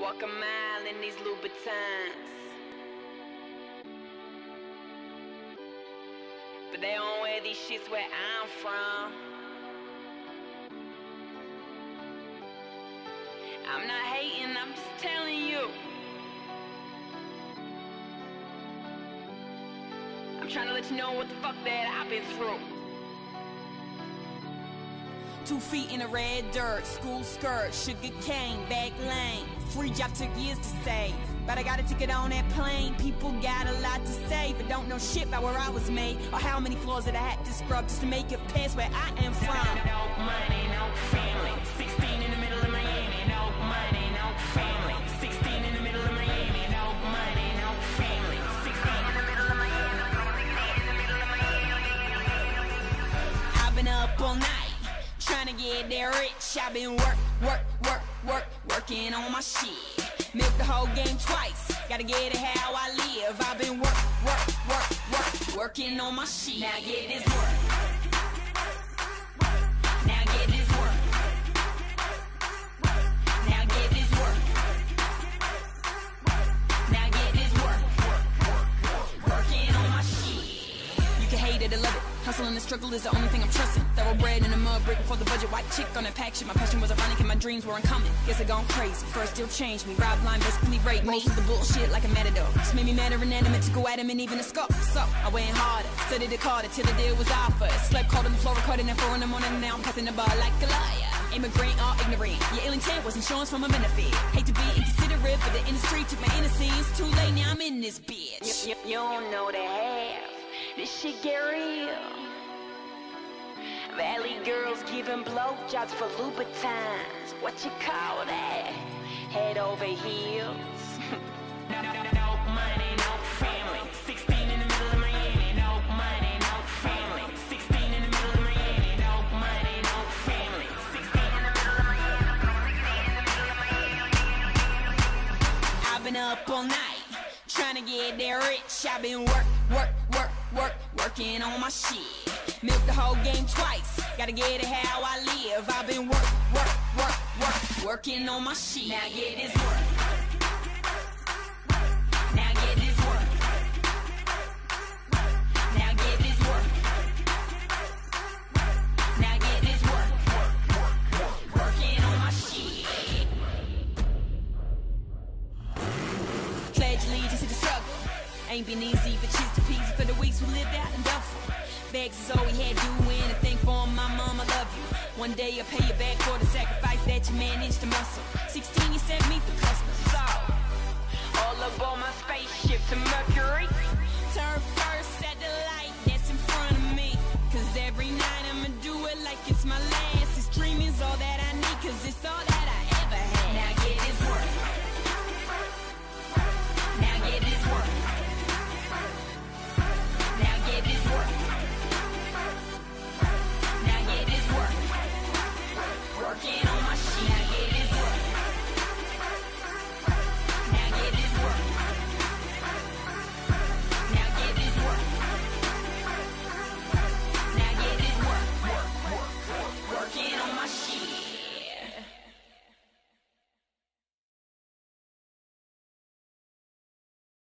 Walk a mile in these Louboutins. But they don't wear these shits where I'm from. I'm not hating, I'm just telling you. I'm trying to let you know what the fuck that I've been through. Two feet in the red dirt, school skirt, sugar cane, back lane. Free job took years to save. But I got a ticket on that plane. People got a lot to say, but don't know shit about where I was made. Or how many floors that I had to scrub just to make it past where I am from. No money, no family. 16 in the middle of Miami. No money, no family. 16 in the middle of Miami. No money, no family. 16 in the middle of Miami. I've been up all night, trying to get there rich. I've been work, work, work, work, working on my shit. Milk the whole game twice, gotta get it how I live. I've been work, work, work, work, working on my shit. Now get this work. Hustle and the struggle is the only thing I'm trusting. Thoroughbred in the mud brick before the budget. White chick on a pack shit. My passion was ironic and my dreams were uncommon. Guess I gone crazy. First still changed me. Rob line basically raped me. Most of the bullshit like a matador. Just made me mad or inanimate to go at him and even a scope. So I went harder. Studied it harder till the deal was offered. Slept cold on the floor, recording at 4 in the morning. and Now I'm passing the bar like a liar. Immigrant or ignorant. Your ill intent was insurance from a benefit. Hate to be inconsiderate, but the industry took my innocence. Too late, now I'm in this bitch. You, you, you don't know the half. This shit get real. Valley girls giving blowjobs for Louboutins. What you call that? Head over heels. No, money, no family. 16 in the middle of Miami. No money, no family. 16 in the middle of Miami. No money, no family. 16 in the middle of I've been up all night, trying to get there rich. I've been work, work, working on my shit. Milk the whole game twice, gotta get it how I live. I've been work, work, work, work, working on my shit. Now get this work. Now get this work. Now get this work. Now get this work. Working on my shit. Pledge allegiance to the struggle. Ain't been easy, but cheese to peasy the weeks lived out in Duffel. Bags is all we had doing, and thank for my mama love you. One day I'll pay you back for the sacrifice that you managed to muscle. 16, you sent me through customs. So, all aboard my spaceship to Mercury. Turn first light that's in front of me. Cause every night I'ma do it like it's my last. This dream is all that I need, cause it's all that working